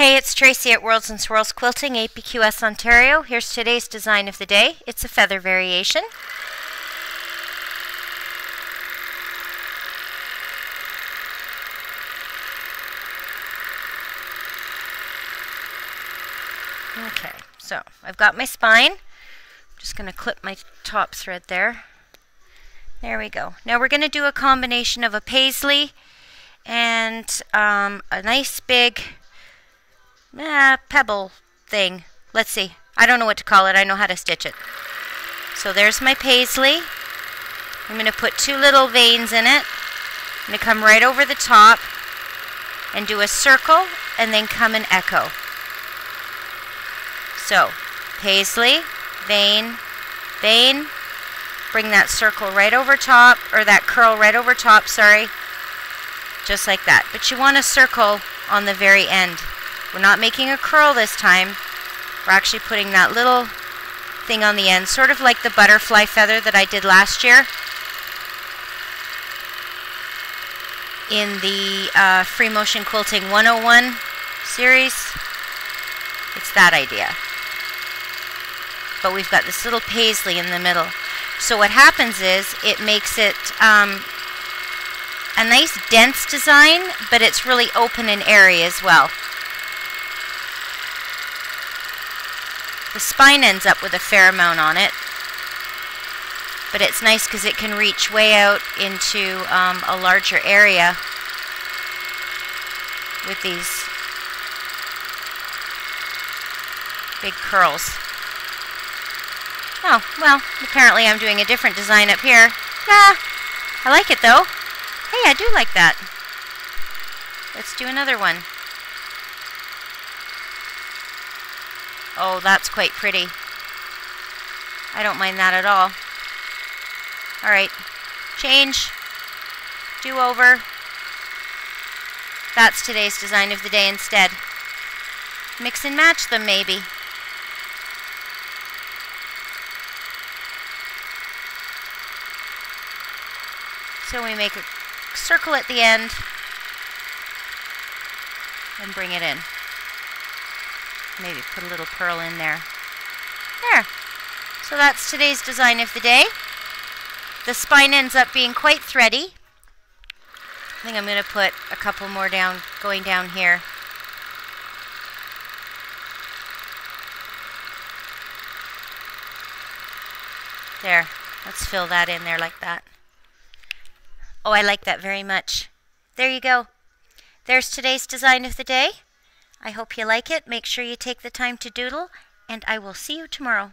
Hey, it's Tracey at Whirls and Swirls Quilting, APQS Ontario. Here's today's design of the day. It's a feather variation. Okay, so I've got my spine. I'm just going to clip my top thread there. There we go. Now we're going to do a combination of a paisley and um, a nice big eh, pebble thing. Let's see. I don't know what to call it. I know how to stitch it. So there's my paisley. I'm going to put two little veins in it. I'm going to come right over the top and do a circle and then come and echo. So, paisley, vein, vein, bring that circle right over top, or that curl right over top, sorry, just like that. But you want a circle on the very end. We're not making a curl this time. We're actually putting that little thing on the end, sort of like the butterfly feather that I did last year in the uh, Free Motion Quilting 101 series. It's that idea. But we've got this little paisley in the middle. So what happens is it makes it um, a nice dense design, but it's really open and airy as well. The spine ends up with a fair amount on it. But it's nice because it can reach way out into um, a larger area with these big curls. Oh, well, apparently I'm doing a different design up here. Ah, I like it though. Hey, I do like that. Let's do another one. Oh, that's quite pretty. I don't mind that at all. Alright, change, do over. That's today's design of the day instead. Mix and match them maybe. So we make a circle at the end and bring it in. Maybe put a little pearl in there. There. So that's today's design of the day. The spine ends up being quite thready. I think I'm going to put a couple more down, going down here. There. Let's fill that in there like that. Oh, I like that very much. There you go. There's today's design of the day. I hope you like it. Make sure you take the time to doodle, and I will see you tomorrow.